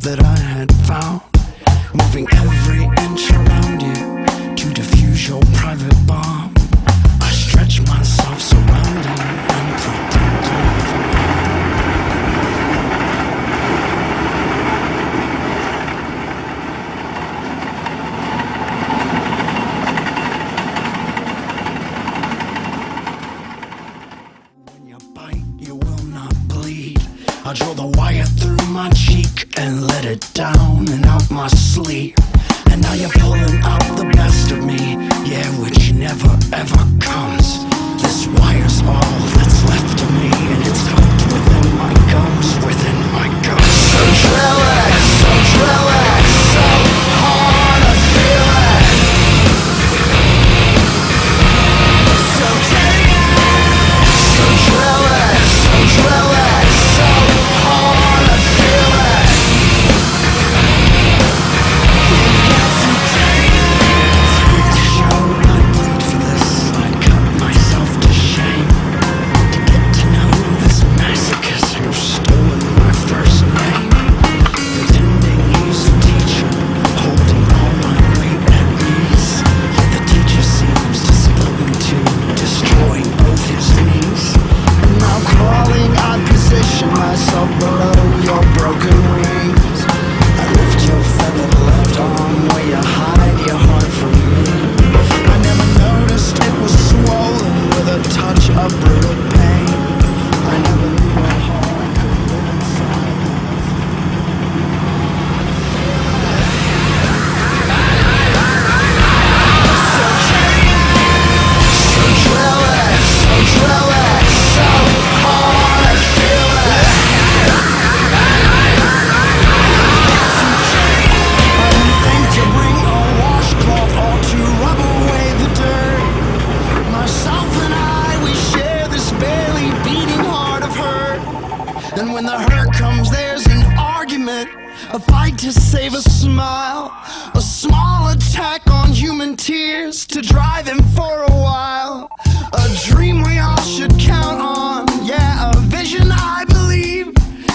that I had found, moving every through my cheek and let it down and out my sleeve. And now you're pulling out the best of me, yeah, which never ever comes. This wire's all that's left of me, and it's tucked within my gums with And when the hurt comes, there's an argument, a fight to save a smile, a small attack on human tears to dry them for a while, a dream we all should count on, yeah, a vision I believe,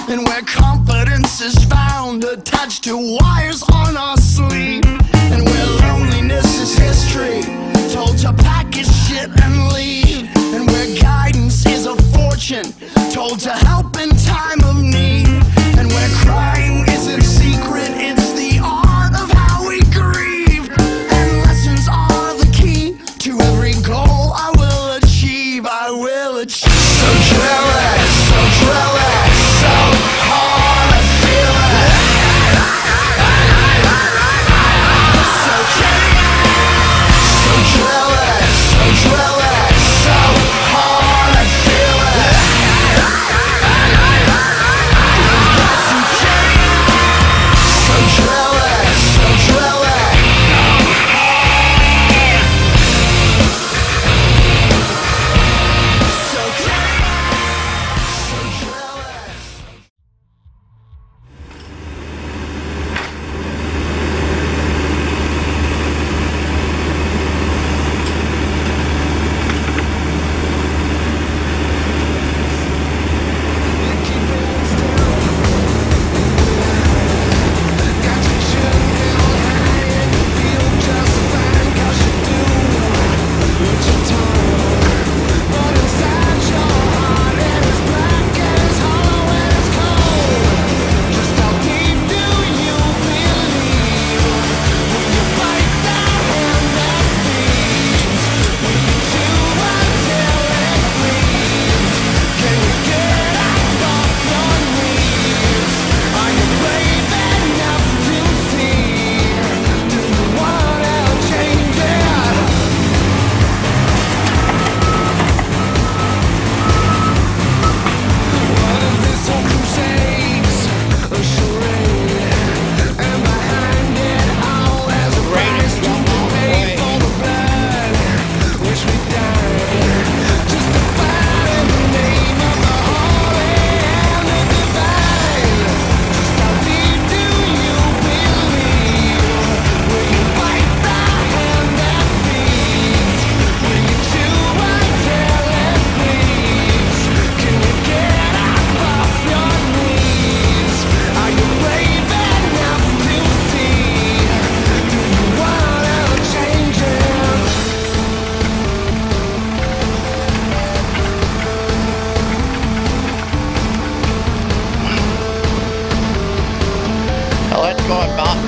and where confidence is found attached to wires. help in time of need, and we're crying.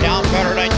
Down better than